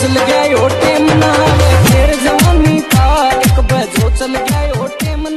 चल गया यो टेम ना फिर जवानी था एक बजो चल गया यो टेम